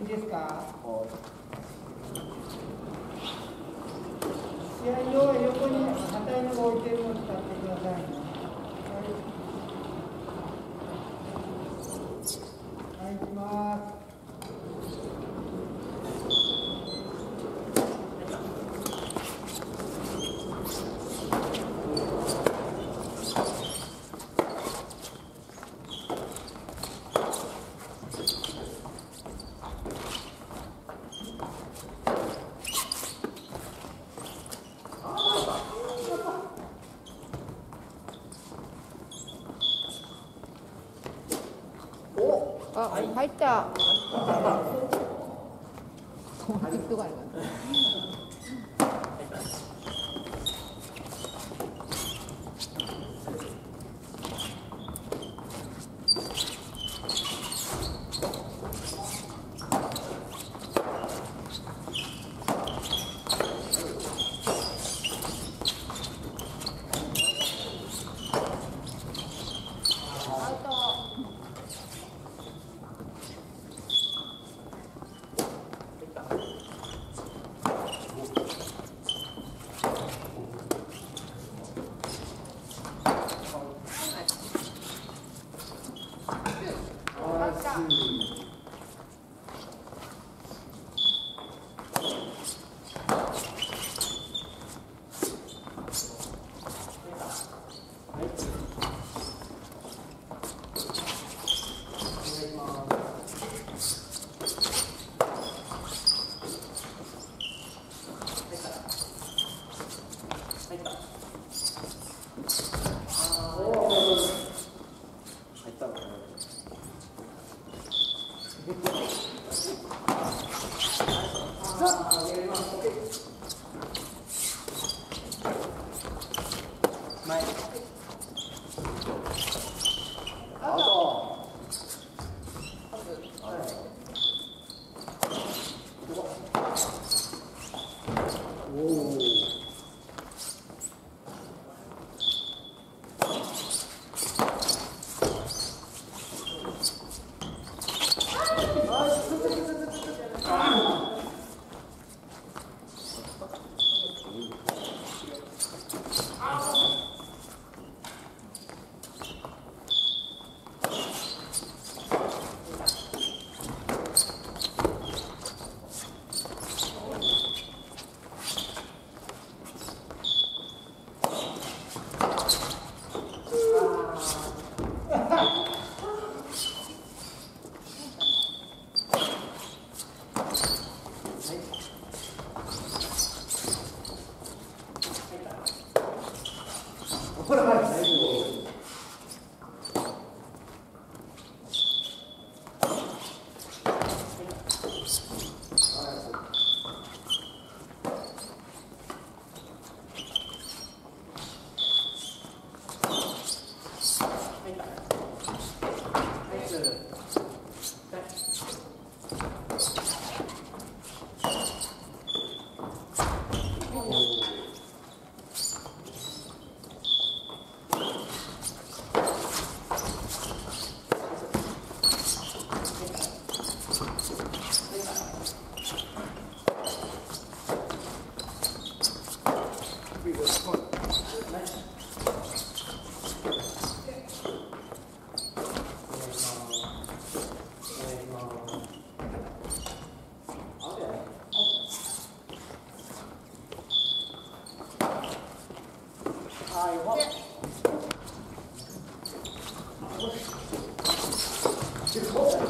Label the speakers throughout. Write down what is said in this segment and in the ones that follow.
Speaker 1: いいですか？
Speaker 2: はい
Speaker 1: 試合用は横に硬いのが置いてるのを使ってください。はい。はい、行きます。
Speaker 3: 入った。
Speaker 2: Mike. Jetzt hoffen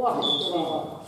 Speaker 2: 哇这么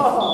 Speaker 2: あ